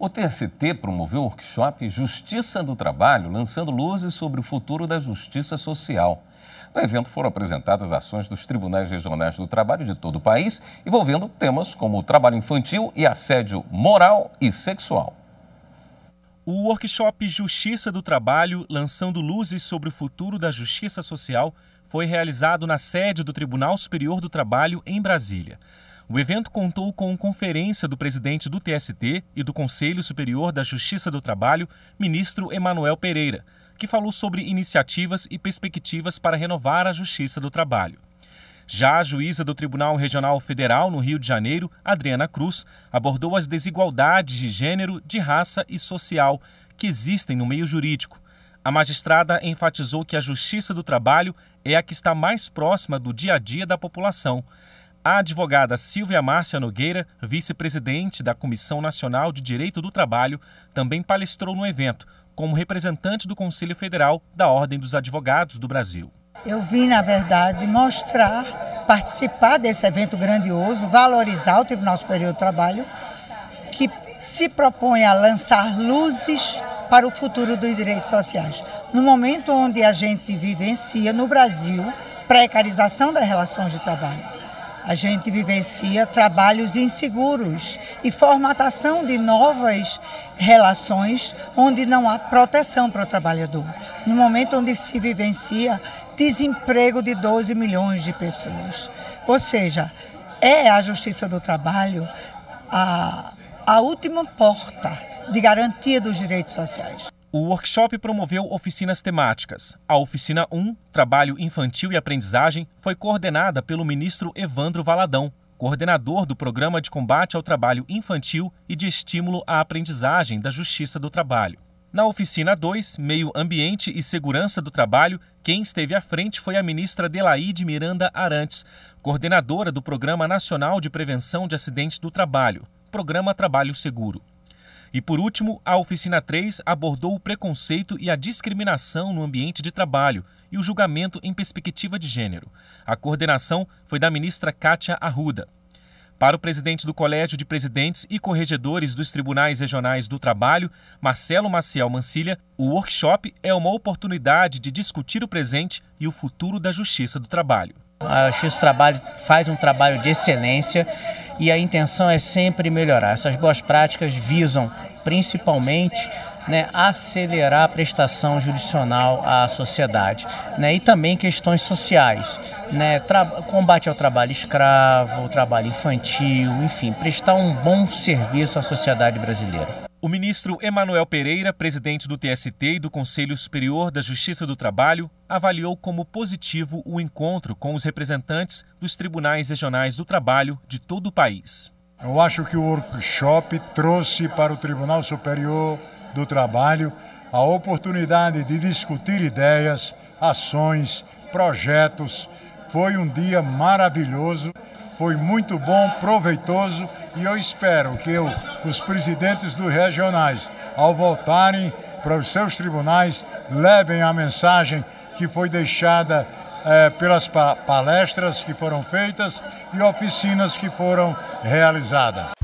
O TST promoveu o workshop Justiça do Trabalho, lançando luzes sobre o futuro da justiça social. No evento foram apresentadas ações dos tribunais regionais do trabalho de todo o país, envolvendo temas como o trabalho infantil e assédio moral e sexual. O workshop Justiça do Trabalho, lançando luzes sobre o futuro da justiça social, foi realizado na sede do Tribunal Superior do Trabalho, em Brasília. O evento contou com conferência do presidente do TST e do Conselho Superior da Justiça do Trabalho, ministro Emanuel Pereira, que falou sobre iniciativas e perspectivas para renovar a Justiça do Trabalho. Já a juíza do Tribunal Regional Federal no Rio de Janeiro, Adriana Cruz, abordou as desigualdades de gênero, de raça e social que existem no meio jurídico. A magistrada enfatizou que a justiça do trabalho é a que está mais próxima do dia a dia da população. A advogada Silvia Márcia Nogueira, vice-presidente da Comissão Nacional de Direito do Trabalho, também palestrou no evento, como representante do Conselho Federal da Ordem dos Advogados do Brasil. Eu vim, na verdade, mostrar, participar desse evento grandioso, valorizar o Tribunal Superior do Trabalho, que se propõe a lançar luzes para o futuro dos direitos sociais. No momento onde a gente vivencia no Brasil precarização das relações de trabalho a gente vivencia trabalhos inseguros e formatação de novas relações onde não há proteção para o trabalhador. No momento onde se vivencia desemprego de 12 milhões de pessoas. Ou seja, é a justiça do trabalho a, a última porta de garantia dos direitos sociais. O workshop promoveu oficinas temáticas. A oficina 1, Trabalho Infantil e Aprendizagem, foi coordenada pelo ministro Evandro Valadão, coordenador do Programa de Combate ao Trabalho Infantil e de Estímulo à Aprendizagem da Justiça do Trabalho. Na oficina 2, Meio Ambiente e Segurança do Trabalho, quem esteve à frente foi a ministra Delaide Miranda Arantes, coordenadora do Programa Nacional de Prevenção de Acidentes do Trabalho, Programa Trabalho Seguro. E por último, a oficina 3 abordou o preconceito e a discriminação no ambiente de trabalho e o julgamento em perspectiva de gênero. A coordenação foi da ministra Kátia Arruda. Para o presidente do Colégio de Presidentes e Corregedores dos Tribunais Regionais do Trabalho, Marcelo Maciel Mancilha, o workshop é uma oportunidade de discutir o presente e o futuro da Justiça do Trabalho. A Justiça do Trabalho faz um trabalho de excelência e a intenção é sempre melhorar. Essas boas práticas visam principalmente né, acelerar a prestação judicional à sociedade né, e também questões sociais, né, combate ao trabalho escravo, trabalho infantil, enfim, prestar um bom serviço à sociedade brasileira. O ministro Emanuel Pereira, presidente do TST e do Conselho Superior da Justiça do Trabalho, avaliou como positivo o encontro com os representantes dos tribunais regionais do trabalho de todo o país. Eu acho que o workshop trouxe para o Tribunal Superior do Trabalho a oportunidade de discutir ideias, ações, projetos. Foi um dia maravilhoso foi muito bom, proveitoso e eu espero que eu, os presidentes dos regionais, ao voltarem para os seus tribunais, levem a mensagem que foi deixada é, pelas palestras que foram feitas e oficinas que foram realizadas.